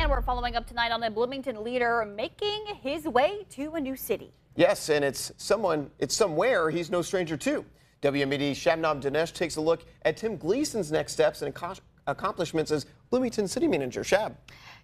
And we're following up tonight on a Bloomington leader making his way to a new city. Yes, and it's someone, it's somewhere he's no stranger to. WMBD Shabnam Dinesh takes a look at Tim Gleason's next steps and accomplishments as Bloomington City Manager. Shab.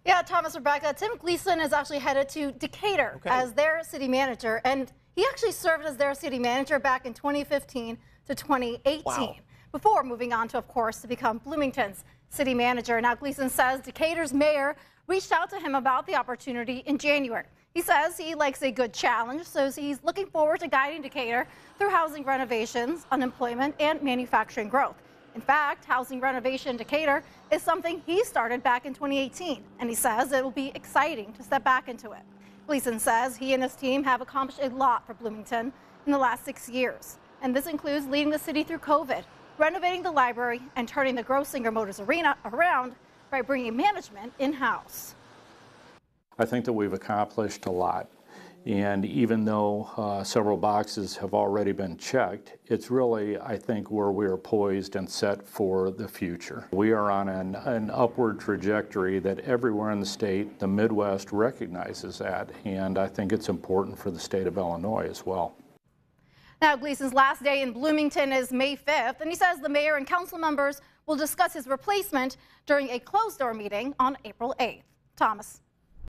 Yeah, Thomas Rebecca, uh, Tim Gleason is actually headed to Decatur okay. as their city manager, and he actually served as their city manager back in 2015 to 2018. Wow. Before moving on to, of course, to become Bloomington's city manager. Now, Gleason says Decatur's mayor reached out to him about the opportunity in January. He says he likes a good challenge, so he's looking forward to guiding Decatur through housing renovations, unemployment, and manufacturing growth. In fact, housing renovation Decatur is something he started back in 2018, and he says it will be exciting to step back into it. Gleason says he and his team have accomplished a lot for Bloomington in the last six years, and this includes leading the city through COVID, renovating the library, and turning the Grossinger Motors Arena around by bringing management in-house. I think that we've accomplished a lot. And even though uh, several boxes have already been checked, it's really, I think, where we are poised and set for the future. We are on an, an upward trajectory that everywhere in the state, the Midwest recognizes that. And I think it's important for the state of Illinois as well. Now, Gleason's last day in Bloomington is May 5th, and he says the mayor and council members will discuss his replacement during a closed door meeting on April 8th. Thomas.